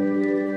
Música